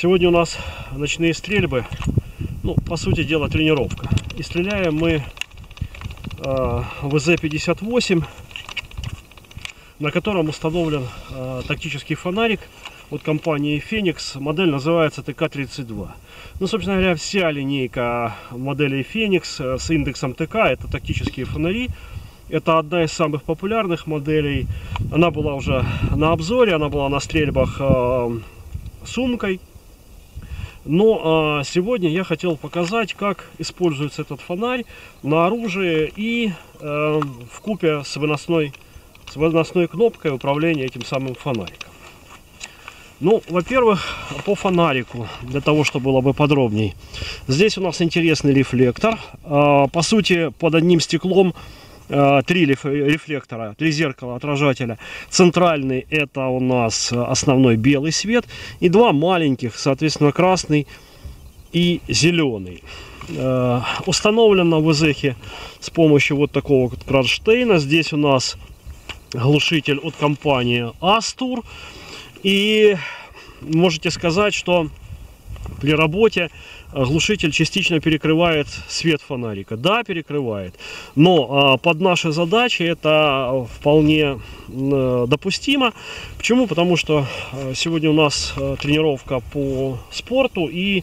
Сегодня у нас ночные стрельбы. Ну, по сути дела, тренировка. И стреляем мы э, ВЗ-58, на котором установлен э, тактический фонарик от компании Феникс. Модель называется ТК-32. Ну, собственно говоря, вся линейка моделей Феникс с индексом ТК это тактические фонари. Это одна из самых популярных моделей. Она была уже на обзоре, она была на стрельбах э, сумкой. Но э, сегодня я хотел показать, как используется этот фонарь на оружии и э, в купе с выносной, с выносной кнопкой управления этим самым фонариком. Ну, во-первых, по фонарику, для того, чтобы было бы подробней. Здесь у нас интересный рефлектор. Э, по сути, под одним стеклом три рефлектора, три зеркала отражателя. Центральный это у нас основной белый свет и два маленьких, соответственно, красный и зеленый. Э, установлено в Изехе с помощью вот такого вот кронштейна. Здесь у нас глушитель от компании Astur. И можете сказать, что при работе глушитель частично перекрывает свет фонарика. Да, перекрывает. Но а, под наши задачи это вполне допустимо. Почему? Потому что э, сегодня у нас э, тренировка по спорту и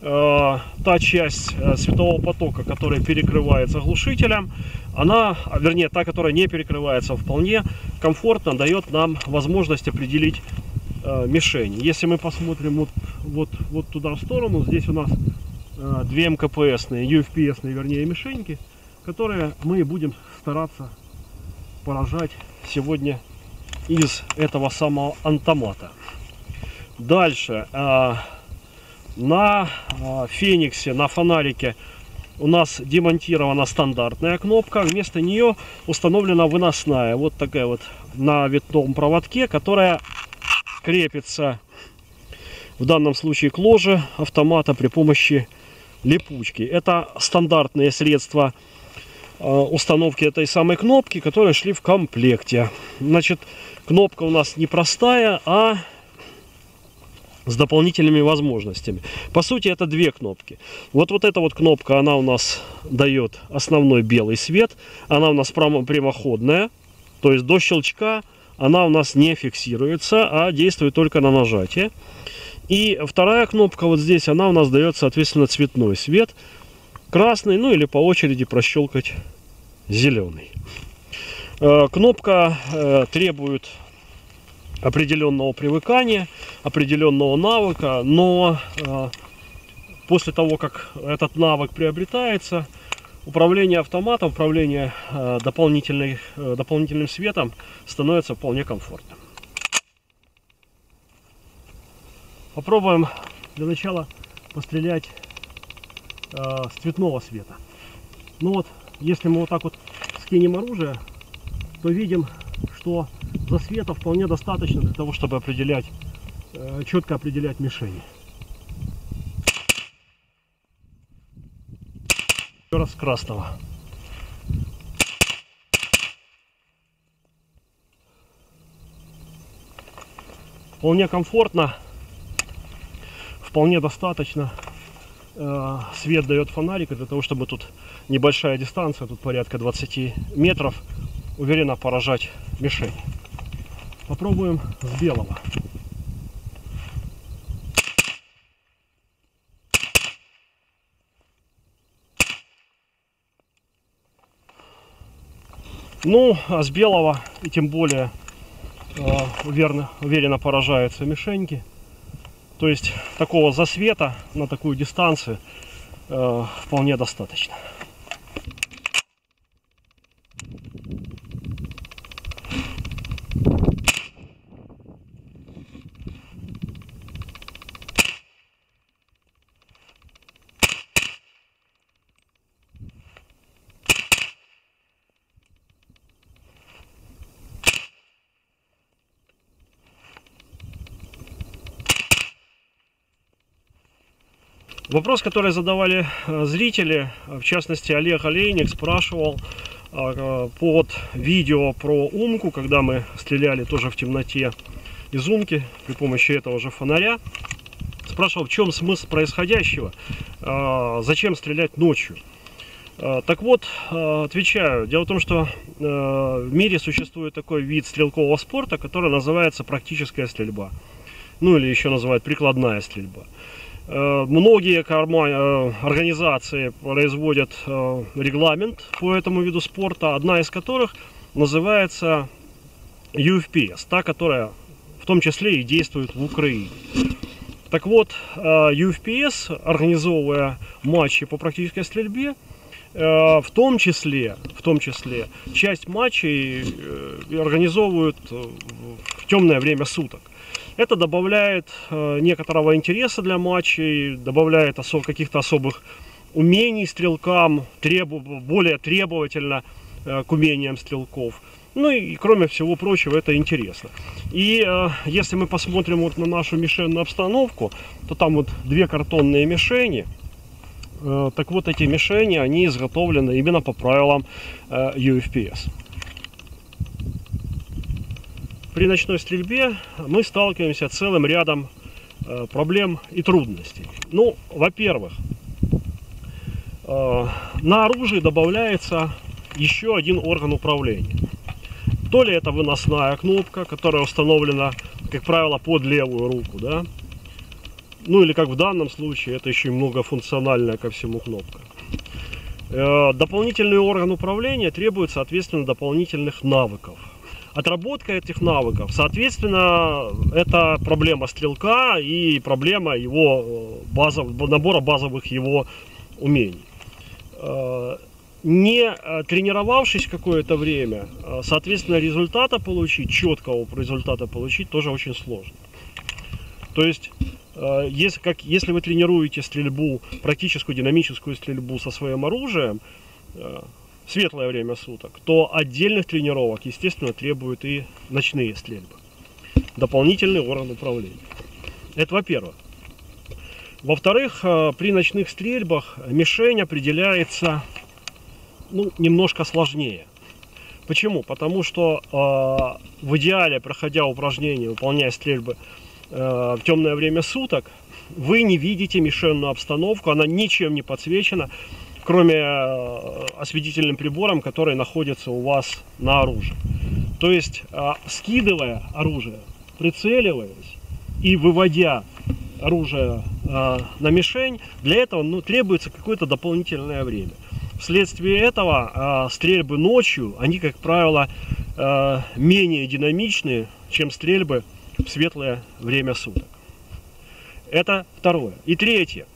та часть светового потока, которая перекрывается глушителем, она, вернее, та, которая не перекрывается, вполне комфортно дает нам возможность определить э, мишень. Если мы посмотрим вот, вот, вот туда в сторону, здесь у нас э, две МКПСные, UFPСные, вернее, мишеньки, которые мы будем стараться поражать сегодня из этого самого антомата. Дальше. Э, на э, Фениксе, на фонарике у нас демонтирована стандартная кнопка, вместо нее установлена выносная, вот такая вот на витом проводке, которая крепится в данном случае к ложе автомата при помощи липучки. Это стандартные средства э, установки этой самой кнопки, которые шли в комплекте. Значит, кнопка у нас не простая, а с дополнительными возможностями. По сути, это две кнопки. Вот, вот эта вот кнопка, она у нас дает основной белый свет. Она у нас прямоходная, то есть до щелчка она у нас не фиксируется, а действует только на нажатие. И вторая кнопка вот здесь, она у нас дает, соответственно, цветной свет. Красный, ну или по очереди прощелкать зеленый. Э, кнопка э, требует определенного привыкания, определенного навыка, но э, после того, как этот навык приобретается, управление автоматом, управление э, э, дополнительным светом становится вполне комфортным. Попробуем для начала пострелять э, с цветного света. Ну вот, если мы вот так вот скинем оружие, то видим, что засвета вполне достаточно для того, чтобы определять, четко определять мишени. Раз красного. Вполне комфортно, вполне достаточно. Э, свет дает фонарик для того, чтобы тут небольшая дистанция, тут порядка 20 метров, уверенно поражать мишень. Попробуем с белого. Ну, а с белого и тем более э, уверенно, уверенно поражаются мишеньки. То есть такого засвета на такую дистанцию э, вполне достаточно. Вопрос, который задавали э, зрители, в частности Олег Олейник спрашивал э, под видео про умку, когда мы стреляли тоже в темноте из умки при помощи этого же фонаря. спрашивал, в чем смысл происходящего, э, зачем стрелять ночью. Э, так вот, э, отвечаю. Дело в том, что э, в мире существует такой вид стрелкового спорта, который называется практическая стрельба. Ну или еще называют прикладная стрельба. Многие организации производят регламент по этому виду спорта, одна из которых называется UFPS, та, которая в том числе и действует в Украине. Так вот, UFPS, организовывая матчи по практической стрельбе, Э, в том числе, в том числе, часть матчей э, организовывают э, в темное время суток. Это добавляет некоторого интереса для матчей, добавляет каких-то особых умений стрелкам, требу более требовательно к умениям стрелков. Ну и кроме всего прочего, это интересно. И э, если мы посмотрим вот на нашу мишенную обстановку, то там вот две картонные мишени – Э, так вот, эти мишени, они изготовлены именно по правилам UFPS. Э, При ночной стрельбе мы сталкиваемся целым рядом э, проблем и трудностей. Ну, во-первых, на оружие добавляется еще один орган управления. То ли это выносная кнопка, которая установлена, как правило, под левую руку, да, ну или как в данном случае, это еще и многофункциональная ко всему кнопка. Э, дополнительный орган управления требует, соответственно, дополнительных навыков. Отработка этих навыков, соответственно, это проблема стрелка и проблема его э, базов, набора базовых его умений. Э, не тренировавшись какое-то время, соответственно, результата получить, четкого результата получить тоже очень сложно. То есть Э, если, как, если вы тренируете стрельбу, практическую динамическую стрельбу со своим оружием, э, светлое время суток, то отдельных тренировок, естественно, требуют и ночные стрельбы. Дополнительный орган управления. Это во-первых. Во-вторых, э, при ночных стрельбах мишень определяется ну, немножко сложнее. Почему? Потому что э, в идеале, проходя упражнения, выполняя стрельбы Э, в темное время суток, вы не видите мишенную обстановку, она ничем не подсвечена, кроме э, осветительным прибором, который находится у вас на оружии. То есть, э, скидывая оружие, прицеливаясь и выводя оружие на мишень, для этого ну, требуется какое-то дополнительное время. Вследствие этого стрельбы ночью, они, как правило, менее динамичные, чем стрельбы в светлое время суток. Это второе. И третье.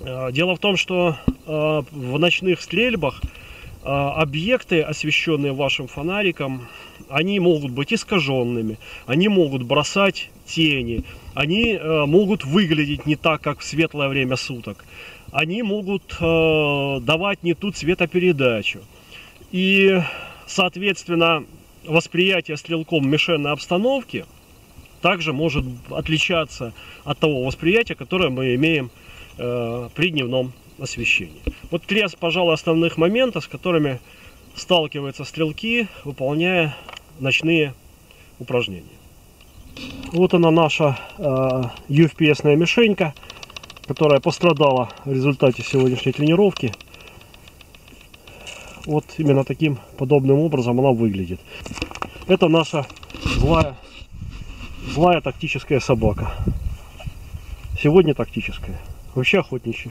Э, дело в том, что э, в ночных стрельбах э, объекты, освещенные вашим фонариком, они могут быть искаженными, они могут бросать тени, они могут выглядеть не так, как в светлое время суток, они могут давать не ту цветопередачу. И, соответственно, восприятие стрелком мишенной обстановки – также может отличаться от того восприятия, которое мы имеем э, при дневном освещении. Вот три, пожалуй, основных момента, с которыми сталкиваются стрелки, выполняя ночные упражнения. Вот она наша э, UFPS-ная мишенька, которая пострадала в результате сегодняшней тренировки. Вот именно таким подобным образом она выглядит. Это наша злая злая тактическая собака. Сегодня тактическая. Вообще охотничья.